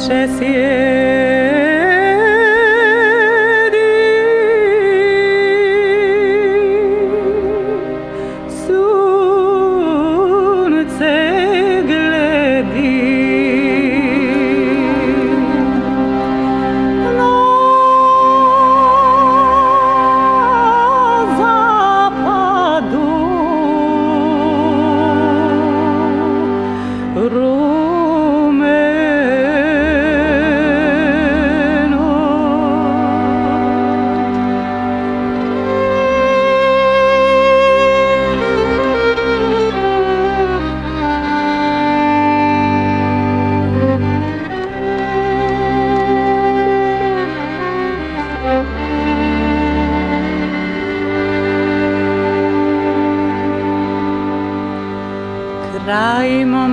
anocheciera.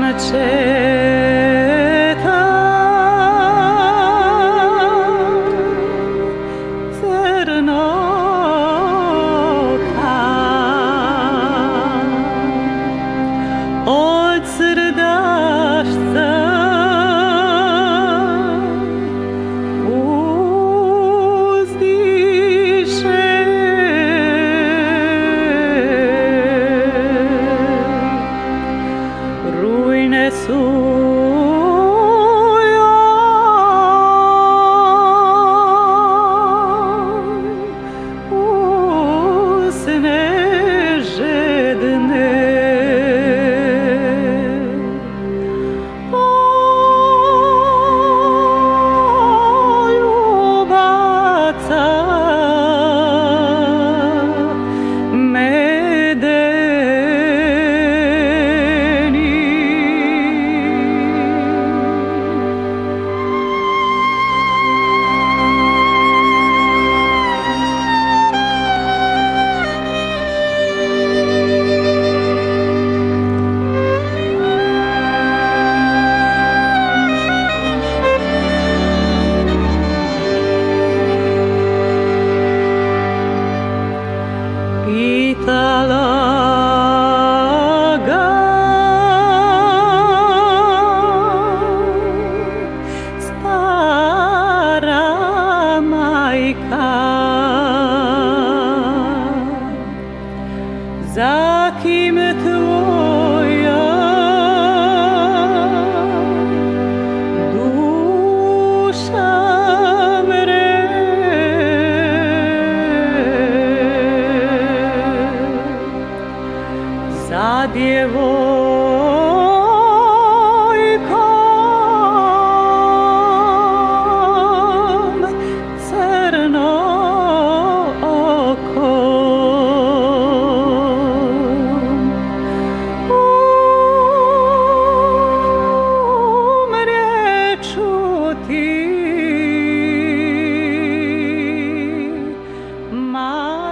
eternity. Lucky man. my